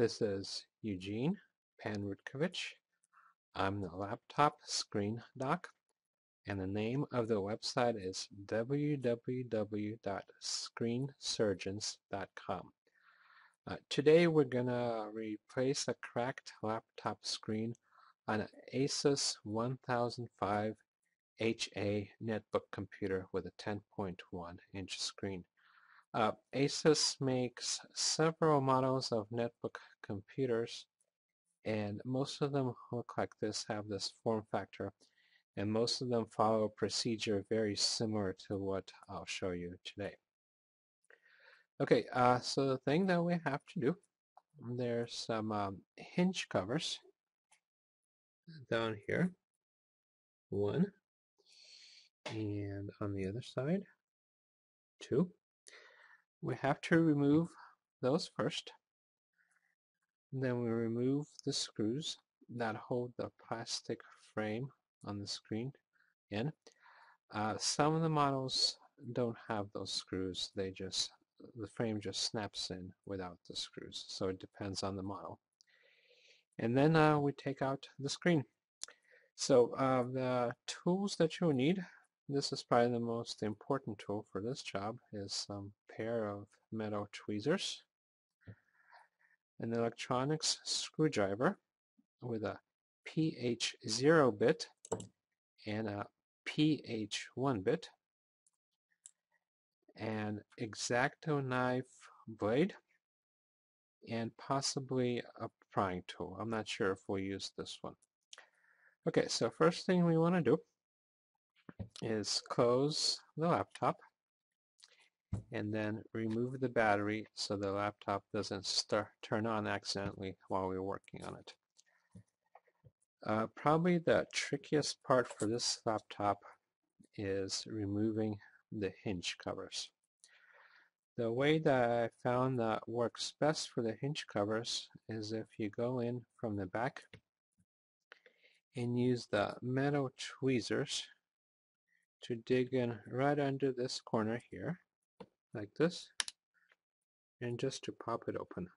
This is Eugene Panrutkovich. I'm the laptop screen doc and the name of the website is www.screensurgeons.com. Uh, today we're going to replace a cracked laptop screen on an Asus 1005 HA netbook computer with a 10.1 inch screen. Uh, Asus makes several models of netbook computers and most of them look like this, have this form factor and most of them follow a procedure very similar to what I'll show you today. Okay, uh, so the thing that we have to do, there's some um, hinge covers down here. One, and on the other side, two. We have to remove those first. Then we remove the screws that hold the plastic frame on the screen in. Uh, some of the models don't have those screws. They just, the frame just snaps in without the screws. So it depends on the model. And then uh, we take out the screen. So uh, the tools that you'll need, this is probably the most important tool for this job, is some pair of metal tweezers, an electronics screwdriver with a PH0 bit and a PH1 bit, an X-Acto knife blade, and possibly a prying tool. I'm not sure if we'll use this one. Okay, so first thing we want to do is close the laptop and then remove the battery so the laptop doesn't start, turn on accidentally while we're working on it. Uh, probably the trickiest part for this laptop is removing the hinge covers. The way that I found that works best for the hinge covers is if you go in from the back and use the metal tweezers to dig in right under this corner here like this and just to pop it open.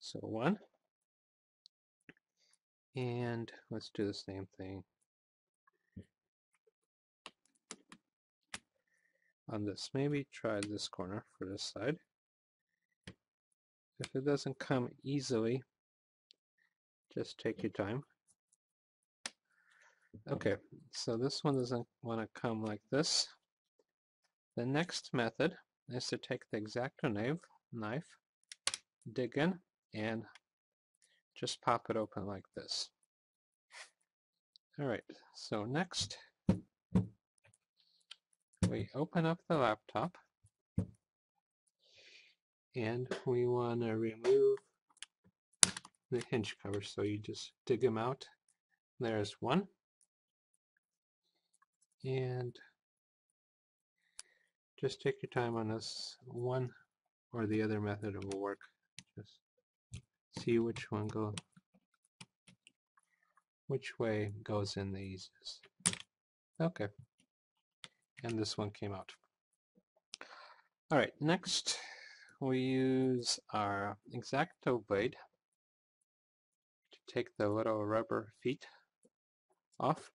So one and let's do the same thing on this. Maybe try this corner for this side. If it doesn't come easily, just take your time. Okay, so this one doesn't want to come like this. The next method is to take the X-Acto knife, knife, dig in, and just pop it open like this. Alright, so next we open up the laptop and we want to remove the hinge cover so you just dig them out there's one and just take your time on this one or the other method will work just see which one go which way goes in the easiest. Okay. And this one came out. Alright, next we use our X-Acto blade to take the little rubber feet off.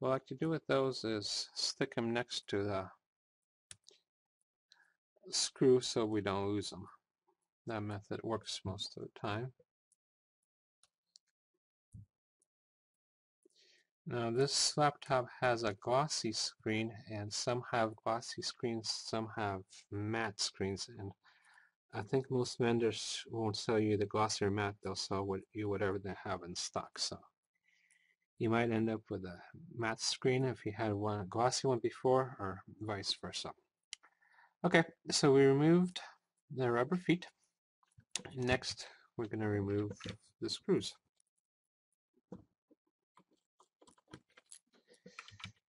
What I to do with those is stick them next to the screw so we don't lose them. That method works most of the time. Now this laptop has a glossy screen and some have glossy screens, some have matte screens and I think most vendors won't sell you the glossy or matte, they'll sell you whatever they have in stock. So you might end up with a matte screen if you had one a glossy one before or vice versa. Okay, so we removed the rubber feet. Next, we're going to remove the screws.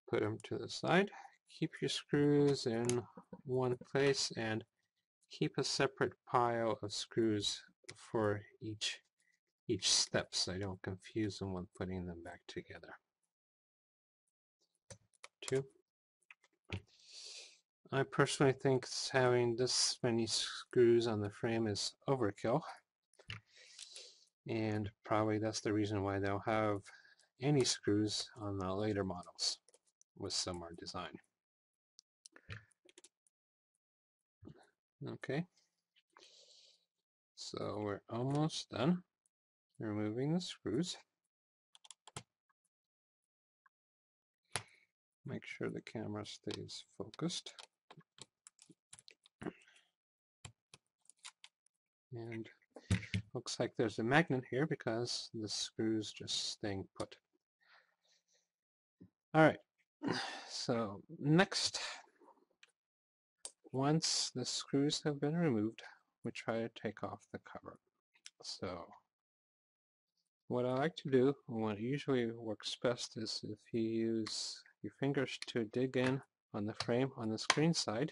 Put them to the side. Keep your screws in one place and keep a separate pile of screws for each each step so I don't confuse them when putting them back together. Two. I personally think having this many screws on the frame is overkill. And probably that's the reason why they'll have any screws on the later models with similar design. Okay, so we're almost done removing the screws. Make sure the camera stays focused. And looks like there's a magnet here because the screw's just staying put. All right, so next, once the screws have been removed, we try to take off the cover. So what I like to do, what usually works best is if you use your fingers to dig in on the frame on the screen side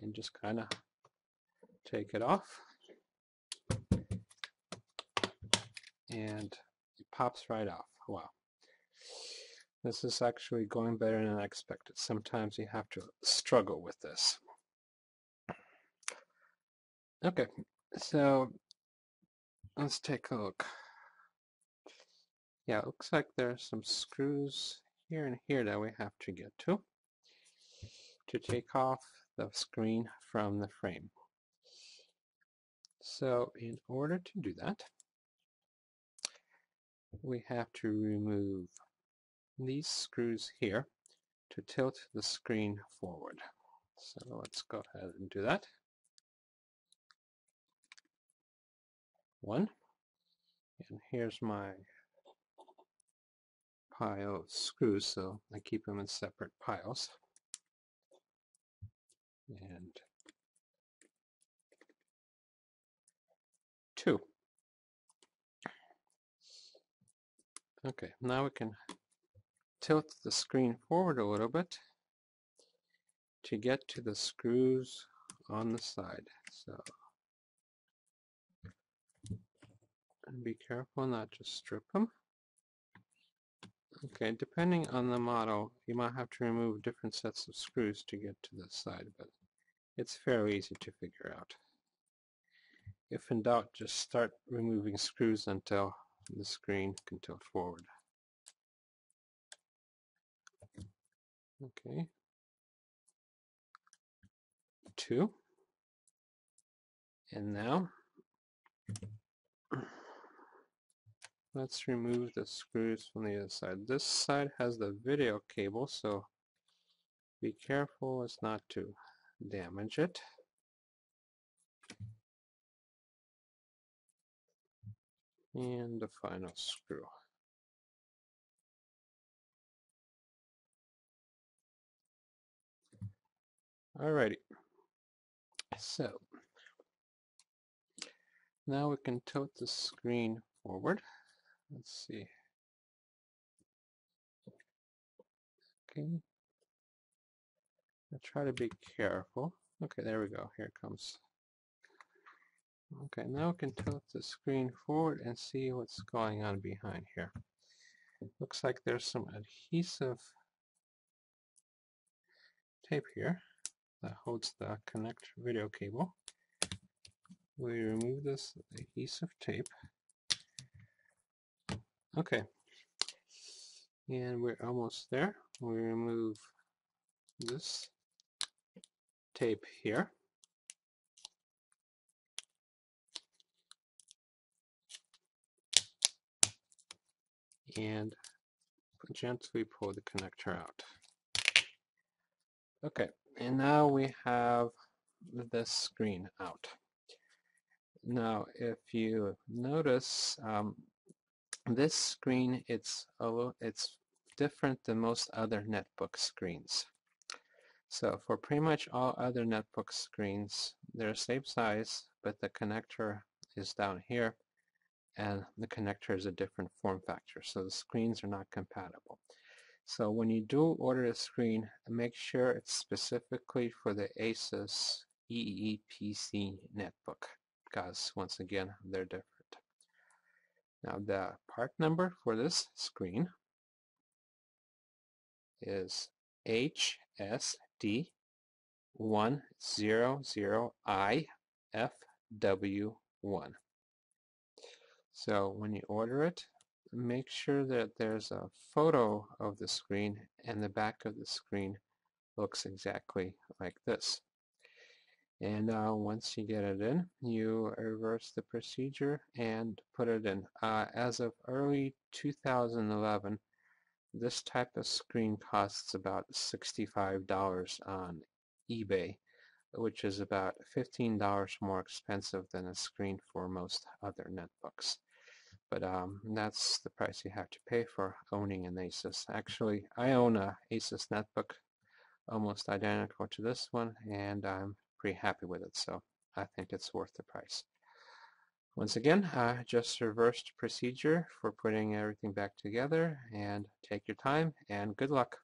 and just kind of take it off and it pops right off. Wow. This is actually going better than I expected. Sometimes you have to struggle with this. Okay, so let's take a look. Yeah, it looks like there's some screws here and here that we have to get to to take off the screen from the frame. So in order to do that, we have to remove these screws here to tilt the screen forward. So let's go ahead and do that. One. And here's my pile of screws, so I keep them in separate piles. And two. Okay, now we can tilt the screen forward a little bit to get to the screws on the side. So and be careful not to strip them. Okay, depending on the model, you might have to remove different sets of screws to get to the side, but it's fairly easy to figure out. If in doubt, just start removing screws until the screen can tilt forward. Okay. Two. And now let's remove the screws from the other side. This side has the video cable, so be careful as not to damage it. and the final screw. Alrighty, so now we can tilt the screen forward. Let's see. Okay. I try to be careful. Okay, there we go. Here it comes. Okay, now we can tilt the screen forward and see what's going on behind here. Looks like there's some adhesive tape here that holds the connect video cable. We remove this adhesive tape. Okay, and we're almost there. We remove this tape here. and gently pull the connector out. Okay, and now we have this screen out. Now, if you notice, um, this screen, it's it's different than most other netbook screens. So for pretty much all other netbook screens, they're the same size, but the connector is down here and the connector is a different form factor, so the screens are not compatible. So when you do order a screen, make sure it's specifically for the Asus Eee PC netbook, because once again, they're different. Now the part number for this screen is HSD100IFW1. So when you order it, make sure that there's a photo of the screen and the back of the screen looks exactly like this. And uh, once you get it in, you reverse the procedure and put it in. Uh, as of early 2011, this type of screen costs about $65 on eBay, which is about $15 more expensive than a screen for most other netbooks. But um, that's the price you have to pay for owning an Asus. Actually, I own a Asus netbook almost identical to this one, and I'm pretty happy with it, so I think it's worth the price. Once again, uh, just reversed procedure for putting everything back together and take your time and good luck.